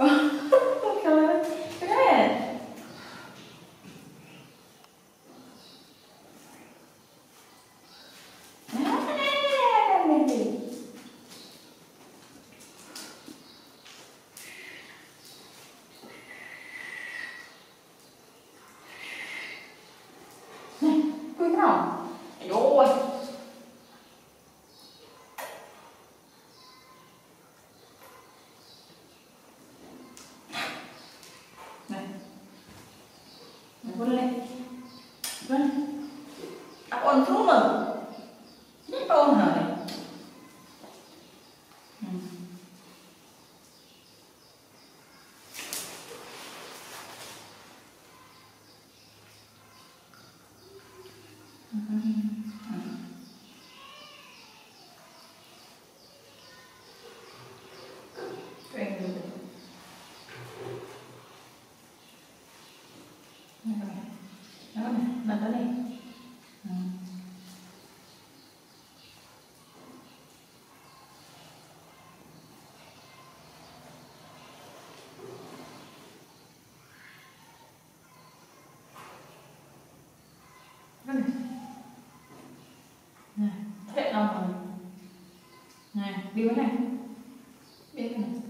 Não. Boa. Órale. Bueno. bật nó lên. Này, thế nào rồi Này, đi cái này. Biết cái này.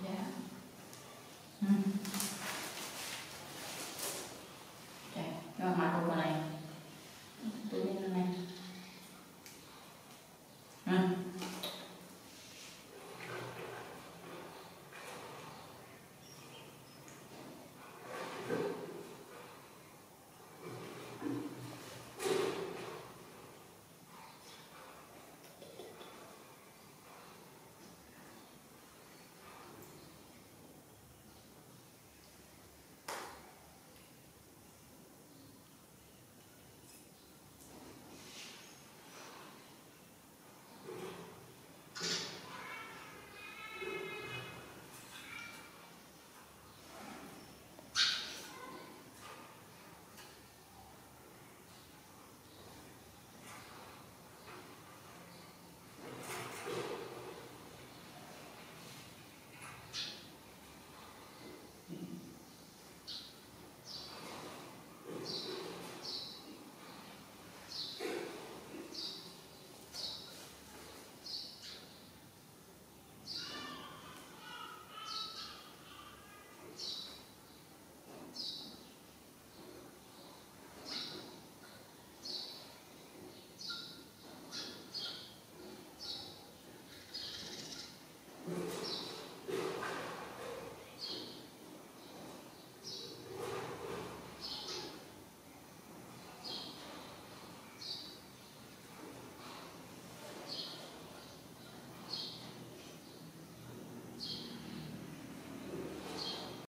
Yeah.